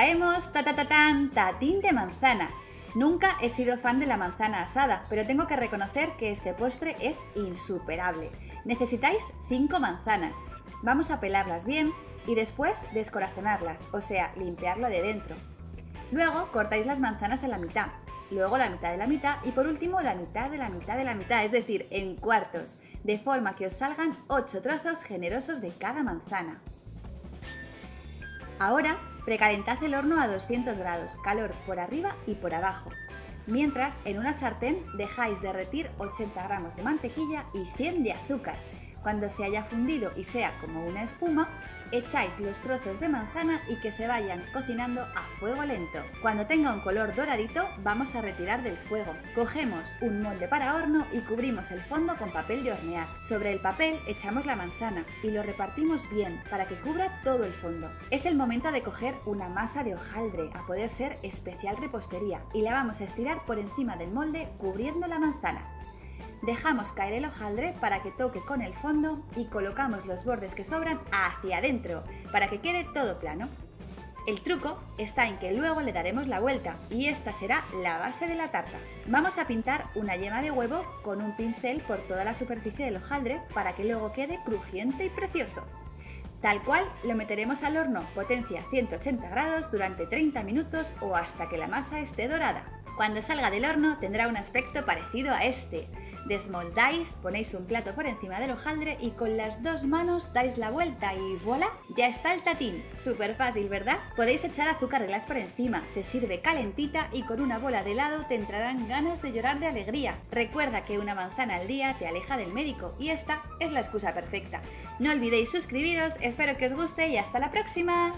Traemos ta ta tatín de manzana. Nunca he sido fan de la manzana asada, pero tengo que reconocer que este postre es insuperable. Necesitáis 5 manzanas. Vamos a pelarlas bien y después descorazonarlas, o sea, limpiarlo de dentro. Luego cortáis las manzanas a la mitad, luego la mitad de la mitad y por último la mitad de la mitad de la mitad, es decir, en cuartos, de forma que os salgan 8 trozos generosos de cada manzana. Ahora precalentad el horno a 200 grados, calor por arriba y por abajo. Mientras, en una sartén dejáis derretir 80 gramos de mantequilla y 100 de azúcar. Cuando se haya fundido y sea como una espuma, echáis los trozos de manzana y que se vayan cocinando a fuego lento. Cuando tenga un color doradito, vamos a retirar del fuego. Cogemos un molde para horno y cubrimos el fondo con papel de hornear. Sobre el papel echamos la manzana y lo repartimos bien para que cubra todo el fondo. Es el momento de coger una masa de hojaldre, a poder ser especial repostería, y la vamos a estirar por encima del molde cubriendo la manzana. Dejamos caer el hojaldre para que toque con el fondo y colocamos los bordes que sobran hacia adentro para que quede todo plano. El truco está en que luego le daremos la vuelta y esta será la base de la tarta. Vamos a pintar una yema de huevo con un pincel por toda la superficie del hojaldre para que luego quede crujiente y precioso. Tal cual lo meteremos al horno potencia 180 grados durante 30 minutos o hasta que la masa esté dorada. Cuando salga del horno tendrá un aspecto parecido a este, Desmoldáis, ponéis un plato por encima del hojaldre y con las dos manos dais la vuelta y voilà, ya está el tatín. Súper fácil, ¿verdad? Podéis echar azúcar glass por encima, se sirve calentita y con una bola de helado te entrarán ganas de llorar de alegría. Recuerda que una manzana al día te aleja del médico y esta es la excusa perfecta. No olvidéis suscribiros, espero que os guste y hasta la próxima.